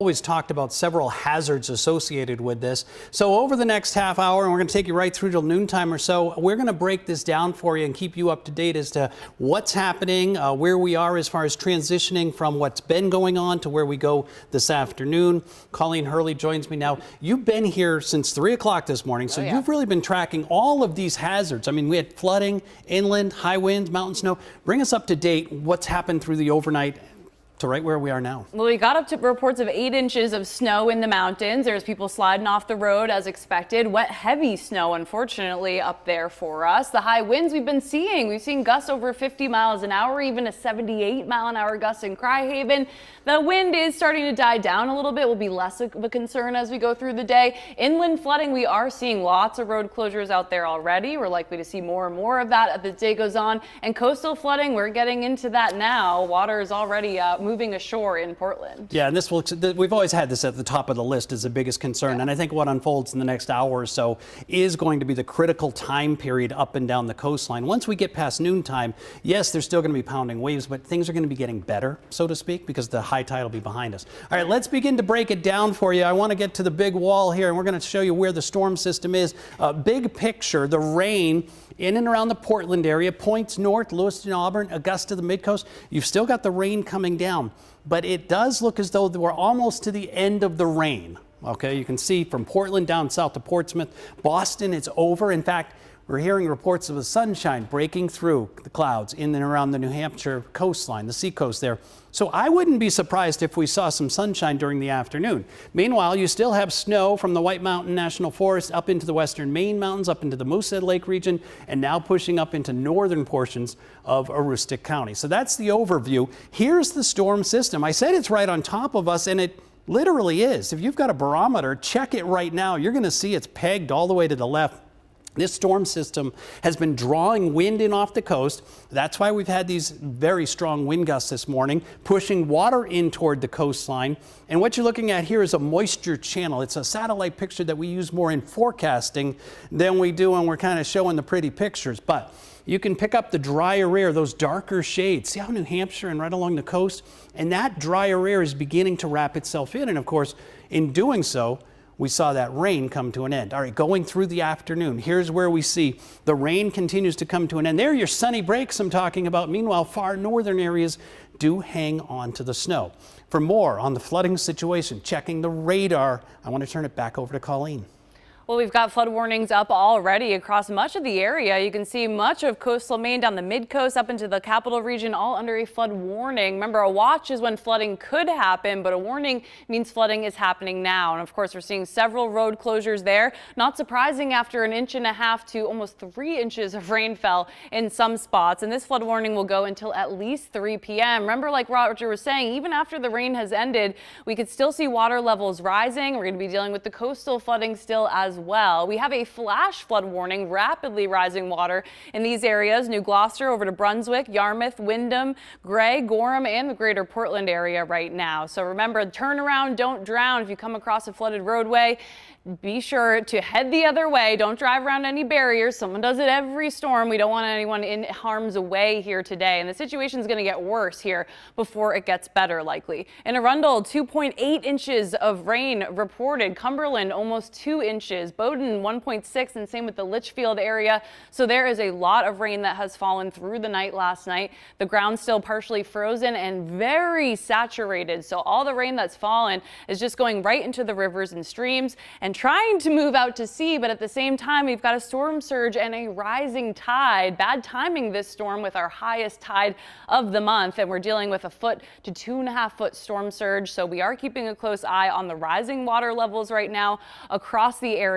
always talked about several hazards associated with this. So over the next half hour, and we're going to take you right through till noontime or so, we're going to break this down for you and keep you up to date as to what's happening, uh, where we are as far as transitioning from what's been going on to where we go this afternoon. Colleen Hurley joins me now. You've been here since 3 o'clock this morning, so oh, yeah. you've really been tracking all of these hazards. I mean, we had flooding, inland, high winds, mountain snow. Bring us up to date what's happened through the overnight to right where we are now. Well, we got up to reports of eight inches of snow in the mountains. There's people sliding off the road as expected. Wet, heavy snow, unfortunately, up there for us. The high winds we've been seeing, we've seen gusts over 50 miles an hour, even a 78 mile an hour gust in Cryhaven. The wind is starting to die down a little bit, will be less of a concern as we go through the day. Inland flooding, we are seeing lots of road closures out there already. We're likely to see more and more of that as the day goes on. And coastal flooding, we're getting into that now. Water is already uh, moving ashore in Portland. Yeah, and this will, we've always had this at the top of the list as the biggest concern. Yeah. And I think what unfolds in the next hour or so is going to be the critical time period up and down the coastline. Once we get past noontime, yes, there's still going to be pounding waves, but things are going to be getting better, so to speak, because the high tide will be behind us. All right, let's begin to break it down for you. I want to get to the big wall here, and we're going to show you where the storm system is. Uh, big picture, the rain in and around the Portland area, points north, Lewiston, Auburn, Augusta, the Midcoast. You've still got the rain coming down, but it does look as though we're almost to the end of the rain. Okay, you can see from Portland down south to Portsmouth, Boston, it's over. In fact, we're hearing reports of the sunshine breaking through the clouds in and around the New Hampshire coastline, the seacoast there. So I wouldn't be surprised if we saw some sunshine during the afternoon. Meanwhile, you still have snow from the White Mountain National Forest up into the western Maine mountains, up into the Moosehead Lake region, and now pushing up into northern portions of Aroostook County. So that's the overview. Here's the storm system. I said it's right on top of us, and it literally is. If you've got a barometer, check it right now. You're going to see it's pegged all the way to the left this storm system has been drawing wind in off the coast. That's why we've had these very strong wind gusts this morning, pushing water in toward the coastline. And what you're looking at here is a moisture channel. It's a satellite picture that we use more in forecasting than we do when we're kind of showing the pretty pictures. But you can pick up the drier air, those darker shades. See how New Hampshire and right along the coast? And that drier air is beginning to wrap itself in. And of course, in doing so, we saw that rain come to an end. All right, going through the afternoon, here's where we see the rain continues to come to an end. There are your sunny breaks I'm talking about. Meanwhile, far northern areas do hang on to the snow. For more on the flooding situation, checking the radar, I want to turn it back over to Colleen. Well, we've got flood warnings up already across much of the area. You can see much of coastal Maine down the mid coast up into the capital region, all under a flood warning. Remember, a watch is when flooding could happen, but a warning means flooding is happening now. And of course, we're seeing several road closures there. Not surprising after an inch and a half to almost three inches of rain fell in some spots. And this flood warning will go until at least 3 p.m. Remember, like Roger was saying, even after the rain has ended, we could still see water levels rising. We're going to be dealing with the coastal flooding still as as well. We have a flash flood warning, rapidly rising water in these areas, New Gloucester over to Brunswick, Yarmouth, Windham, Gray, Gorham, and the greater Portland area right now. So remember, turn around, don't drown. If you come across a flooded roadway, be sure to head the other way. Don't drive around any barriers. Someone does it every storm. We don't want anyone in harm's way here today. And the situation is going to get worse here before it gets better, likely. In Arundel, 2.8 inches of rain reported. Cumberland, almost 2 inches. Bowdoin, 1.6, and same with the Litchfield area. So there is a lot of rain that has fallen through the night last night. The ground still partially frozen and very saturated. So all the rain that's fallen is just going right into the rivers and streams and trying to move out to sea, but at the same time, we've got a storm surge and a rising tide. Bad timing this storm with our highest tide of the month, and we're dealing with a foot to two and a half foot storm surge. So we are keeping a close eye on the rising water levels right now across the area,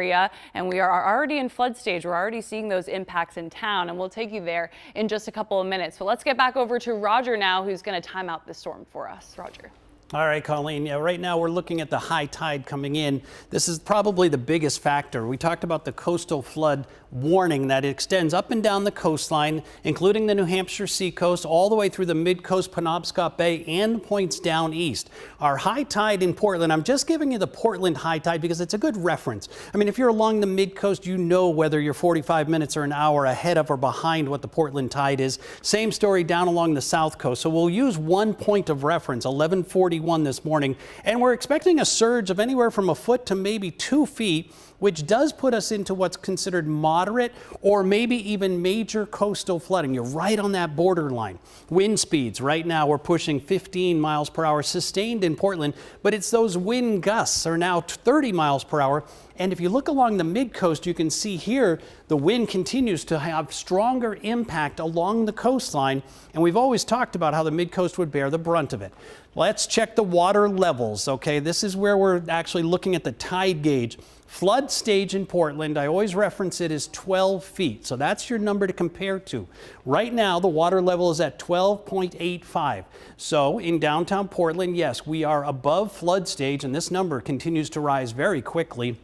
and we are already in flood stage. We're already seeing those impacts in town, and we'll take you there in just a couple of minutes. So let's get back over to Roger now, who's going to time out this storm for us. Roger. All right, Colleen. Yeah, right now we're looking at the high tide coming in. This is probably the biggest factor. We talked about the coastal flood warning that extends up and down the coastline, including the New Hampshire seacoast, all the way through the mid-coast Penobscot Bay and points down east. Our high tide in Portland, I'm just giving you the Portland high tide because it's a good reference. I mean, if you're along the mid-coast, you know whether you're 45 minutes or an hour ahead of or behind what the Portland tide is. Same story down along the south coast. So we'll use one point of reference, 1140 41 this morning, and we're expecting a surge of anywhere from a foot to maybe two feet, which does put us into what's considered moderate or maybe even major coastal flooding. You're right on that borderline. Wind speeds right now we're pushing 15 miles per hour sustained in Portland, but it's those wind gusts are now 30 miles per hour. And if you look along the mid coast, you can see here the wind continues to have stronger impact along the coastline. And we've always talked about how the mid coast would bear the brunt of it. Let's check the water levels. Okay, this is where we're actually looking at the tide gauge. Flood stage in Portland, I always reference it as 12 feet. So that's your number to compare to. Right now, the water level is at 12.85. So in downtown Portland, yes, we are above flood stage, and this number continues to rise very quickly.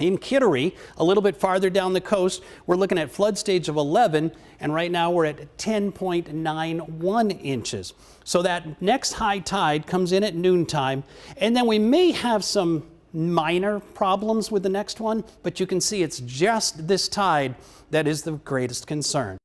In Kittery, a little bit farther down the coast, we're looking at flood stage of 11, and right now we're at 10.91 inches. So that next high tide comes in at noontime, and then we may have some minor problems with the next one, but you can see it's just this tide that is the greatest concern.